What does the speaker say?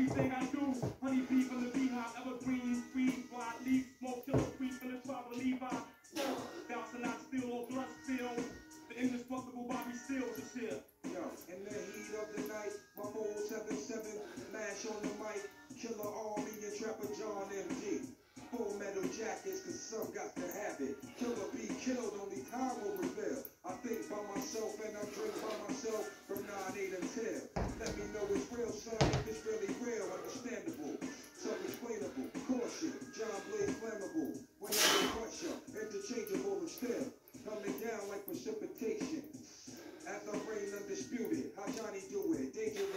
everything I do. Honey bee from the beehive, evergreen, free, fly, leaf, smoke, killer, sweet from the tribe of Levi. Bouncing out still, all blood still. The indestructible Bobby Steels is here. Yo, in the heat of the night, my 477 mash on the mic, Killarmy and trapper John MD. Full metal jackets, cause some got to have it. Johnny's doing it. They give